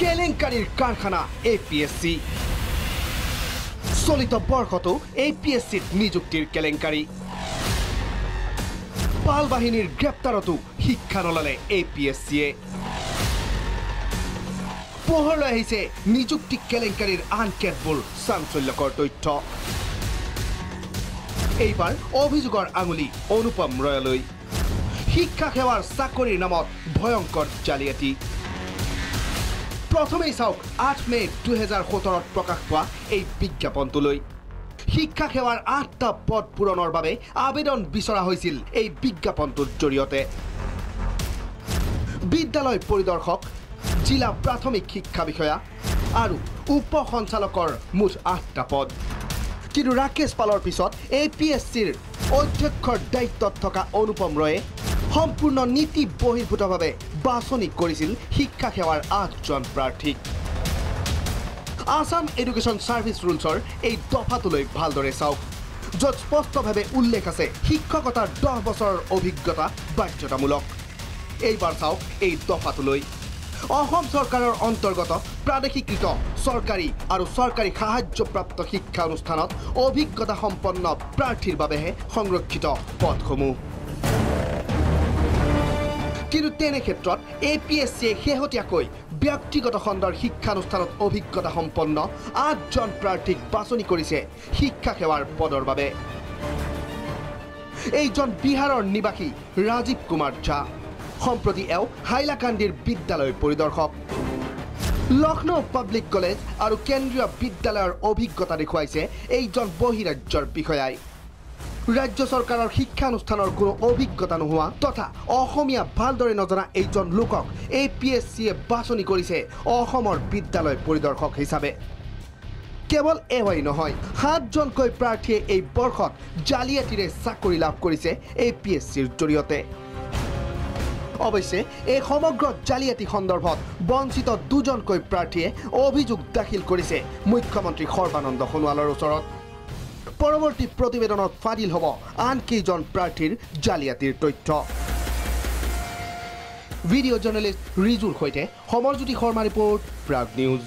কেলেংকাৰীৰ কাৰখানা A P S C চলিত বৰ্ষতো এ পি এছ চিত নিযুক্তিৰ কেলেংকাৰী। পাল বাহিনীৰ গ্ৰেপ্তাৰতো শিক্ষা নললে এ পি এছ চিয়ে পোহৰলৈ আহিছে নিযুক্তি কেলেংকাৰীৰ আন কেতবোৰ চাঞ্চল্যকৰ তথ্য। এইবাৰ অভিযোগৰ আঙুলি অনুপম ৰয়লৈ। শিক্ষা সেৱাৰ চাকৰিৰ নামত ভয়ংকৰ জালিয়াতি। প্ৰথমেই চাওক আঠ মে' দুহেজাৰ সোতৰত প্ৰকাশ পোৱা এই বিজ্ঞাপনটোলৈ। শিক্ষা সেৱাৰ আঠটা পদ পূৰণৰ বাবে আবেদন বিচৰা হৈছিল এই বিজ্ঞাপনটোৰ জৰিয়তে। বিদ্যালয় পৰিদৰ্শক জিলা প্ৰাথমিক শিক্ষা বিষয়া আৰু উপ সঞ্চালকৰ মুঠ আঠটা পদ। কিন্তু ৰাকেশ পালৰ পিছত এ পি এছ চিৰ অধ্যক্ষৰ দায়িত্বত থকা অনুপম ৰয়ে সম্পূৰ্ণ নীতি বহিৰ্ভূতভাৱে বাছনি কৰিছিল শিক্ষা সেৱাৰ আঠজন প্ৰাৰ্থীক আছাম এডুকেশ্যন ছাৰ্ভিচ ৰুলছৰ এই দফাটোলৈ ভালদৰে চাওক য'ত স্পষ্টভাৱে উল্লেখ আছে শিক্ষকতাৰ দহ বছৰৰ অভিজ্ঞতা বাধ্যতামূলক। এইবাৰ চাওক এই দফাটোলৈ। অসম চৰকাৰৰ অন্তৰ্গত প্ৰাদেশিকৃত চৰকাৰী আৰু চৰকাৰী সাহায্যপ্ৰাপ্ত শিক্ষা অনুষ্ঠানত অভিজ্ঞতা সম্পন্ন প্ৰাৰ্থীৰ বাবেহে সংৰক্ষিত পদসমূহ কিন্তু তেনে ক্ষেত্ৰত এ পি এছ চিয়ে শেহতীয়াকৈ ব্যক্তিগত খণ্ডৰ শিক্ষানুষ্ঠানত অভিজ্ঞতা সম্পন্ন আঠজন প্ৰাৰ্থীক বাছনি কৰিছে শিক্ষা সেৱাৰ পদৰ বাবে। এইজন বিহাৰৰ নিবাসী ৰাজীৱ কুমাৰ ঝা সম্প্ৰতি এওঁ হাইলাকান্দিৰ বিদ্যালয় পৰিদৰ্শক। লক্ষ্ণৌ পাব্লিক কলেজ আৰু কেন্দ্ৰীয় বিদ্যালয়ৰ অভিজ্ঞতা দেখুৱাইছে এইজন বহিৰাজ্যৰ বিষয়াই। ৰাজ্য চৰকাৰৰ শিক্ষানুষ্ঠানৰ কোনো অভিজ্ঞতা নোহোৱা তথা অসমীয়া ভালদৰে নজনা এইজন লোকক এ পি এছ চিয়ে বাছনি কৰিছে অসমৰ বিদ্যালয় পৰিদৰ্শক হিচাপে। কেৱল এৱাই নহয় সাতজনকৈ প্ৰাৰ্থীয়ে এই বৰ্ষত জালিয়াতিৰে চাকৰি লাভ কৰিছে এ পি এছ চিৰ জৰিয়তে। অৱশ্যে এই সমগ্ৰ জালিয়াতি সন্দৰ্ভত বঞ্চিত দুজনকৈ প্ৰাৰ্থীয়ে অভিযোগ দাখিল কৰিছে মুখ্যমন্ত্ৰী সৰ্বানন্দ সোণোৱালৰ ওচৰত। পৰৱৰ্তী প্ৰতিবেদনত ফাদিল হ'ব। আন কেইজন প্ৰাৰ্থীৰ জালিয়াতিৰ তথ্য। ভিডিঅ' জাৰ্নেলিষ্ট ৰিজুৰ সৈতে সমৰজ্যোতি শৰ্মা ৰিপৰ্ট প্ৰাগ নিউজ